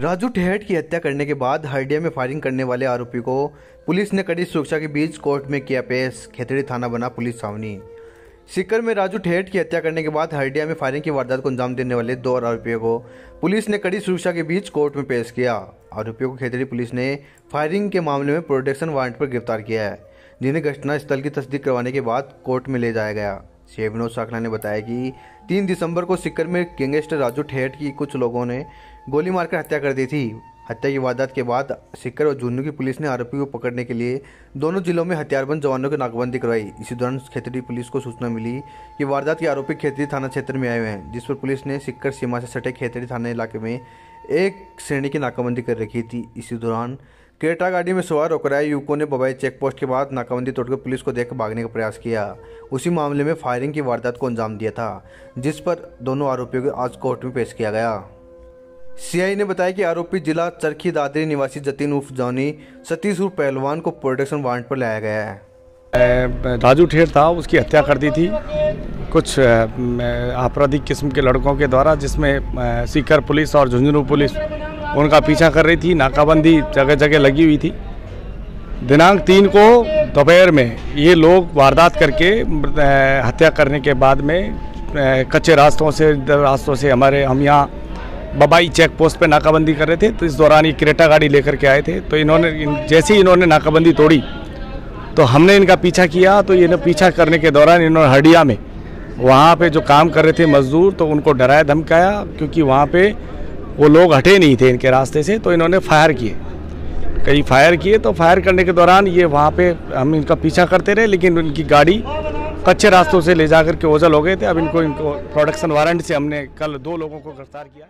राजू ठेहट की हत्या करने के बाद हरडिया में फायरिंग करने वाले आरोपी को पुलिस ने कड़ी सुरक्षा के बीच कोर्ट में किया पेश। खेतड़ी थाना बना पुलिस छावनी। सिक्कर में राजू ठेहट की हत्या करने के बाद हरडिया में फायरिंग की वारदात को अंजाम देने वाले दो आरोपियों को पुलिस ने कड़ी सुरक्षा के बीच कोर्ट में पेश किया। आरोपियों को खेतड़ी पुलिस ने फायरिंग के मामले में प्रोटेक्शन वारंट पर गिरफ़्तार किया है, जिन्हें घटनास्थल की तस्दीक करवाने के बाद कोर्ट में ले जाया गया। श्री विनोद साखला ने बताया कि तीन दिसंबर को सिक्कर में गैंगस्टर राजू ठेठ की कुछ लोगों ने गोली मारकर हत्या कर दी थी। हत्या की वारदात के बाद सिक्कर और झुन्नू की पुलिस ने आरोपी को पकड़ने के लिए दोनों जिलों में हथियारबंद जवानों की नाकाबंदी करवाई। इसी दौरान खेतरी पुलिस को सूचना मिली कि वारदात के आरोपी खेतरी थाना क्षेत्र में आए हुए हैं, जिस पर पुलिस ने सिक्कर सीमा से सटे खेतरी थाना इलाके में एक श्रेणी की नाकाबंदी कर रखी थी। इसी दौरान क्रेटा गाड़ी में सवार होकर आए युवकों ने बबाई चेक पोस्ट के बाद नाकाबंदी तोड़कर पुलिस को देख भागने का प्रयास किया। उसी मामले में फायरिंग की वारदात को अंजाम दिया था, जिस पर दोनों आरोपियों को आज कोर्ट में पेश किया गया। सीआई ने बताया कि आरोपी जिला चरखी दादरी निवासी जतीन उर्फ़ जौनी सतीश उर्फ़ पहलवान को प्रोटेक्शन वारंट पर लाया गया है। राजू ठेर था, उसकी हत्या कर दी थी। कुछ आपराधिक किस्म के लड़कों के द्वारा, जिसमें सीकर पुलिस और झुंझुनू पुलिस उनका पीछा कर रही थी, नाकाबंदी जगह जगह लगी हुई थी। दिनांक तीन को दोपहर में ये लोग वारदात करके हत्या करने के बाद में कच्चे रास्तों से रास्तों से हमारे, हम यहाँ बबाई चेक पोस्ट पे नाकाबंदी कर रहे थे तो इस दौरान ये क्रेटा गाड़ी लेकर के आए थे तो इन्होंने जैसे ही इन्होंने नाकाबंदी तोड़ी तो हमने इनका पीछा किया तो ये पीछा करने के दौरान इन्होंने हडिया में, वहाँ पे जो काम कर रहे थे मजदूर तो उनको डराया, धमकाया, क्योंकि वहाँ पे वो लोग हटे नहीं थे इनके रास्ते से तो इन्होंने फायर किए। कई फायर किए तो फायर करने के दौरान ये वहाँ पे हम इनका पीछा करते रहे, लेकिन इनकी गाड़ी कच्चे रास्तों से ले जा कर के ओझल हो गए थे। अब इनको इनको प्रोडक्शन वारंट से हमने कल दो लोगों को गिरफ़्तार किया